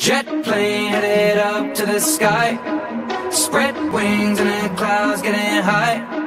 Jet plane headed up to the sky. Spread wings and the clouds getting high.